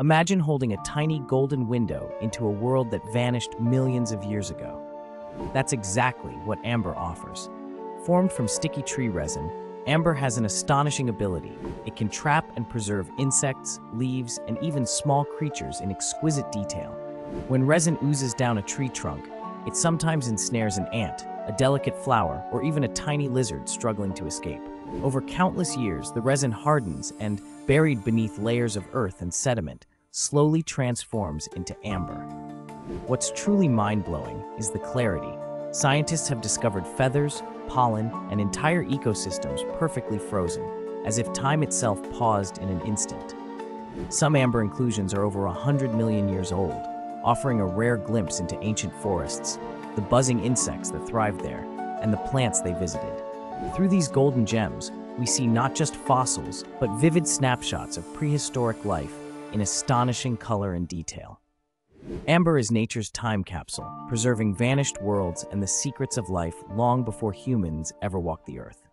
Imagine holding a tiny golden window into a world that vanished millions of years ago. That's exactly what amber offers. Formed from sticky tree resin, amber has an astonishing ability. It can trap and preserve insects, leaves, and even small creatures in exquisite detail. When resin oozes down a tree trunk, it sometimes ensnares an ant, a delicate flower, or even a tiny lizard struggling to escape. Over countless years, the resin hardens and, buried beneath layers of earth and sediment, slowly transforms into amber. What's truly mind-blowing is the clarity. Scientists have discovered feathers, pollen, and entire ecosystems perfectly frozen, as if time itself paused in an instant. Some amber inclusions are over 100 million years old, offering a rare glimpse into ancient forests, the buzzing insects that thrived there, and the plants they visited. Through these golden gems, we see not just fossils, but vivid snapshots of prehistoric life in astonishing color and detail. Amber is nature's time capsule, preserving vanished worlds and the secrets of life long before humans ever walked the earth.